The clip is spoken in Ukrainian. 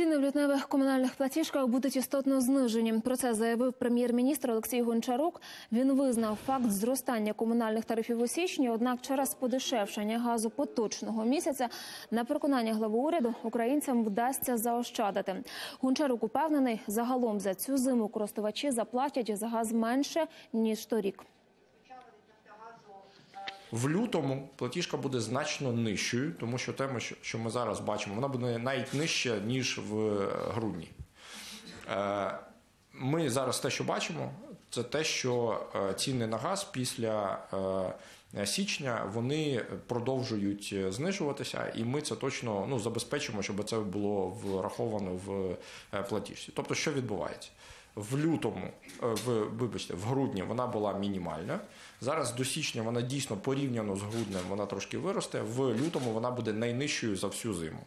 Ціни в лютневих комунальних платіжках будуть істотно знижені. Про це заявив прем'єр-міністр Олексій Гончарук. Він визнав факт зростання комунальних тарифів у січні. Однак, через подешевшення газу поточного місяця, на переконання глави уряду, українцям вдасться заощадити. Гончарук упевнений, загалом за цю зиму користувачі заплатять за газ менше ніж торік. В лютому платіжка буде значно нижчою, тому що тема, що- ми зараз бачимо, вона буде навіть нижча, ніж в грудні. Е, Ми зараз те, що бачимо, це те, що е, ціни на газ після е, січня вони продовжують е, знижуватися, і ми це точно ну, забезпечимо, щоб це було враховано в е, платіжці. Тобто, що відбувається? В лютому, е, в вибачте, в грудні вона була мінімальна. Зараз до січня вона дійсно порівняно з груднем вона трошки виросте. В лютому вона буде найнижчою за всю зиму.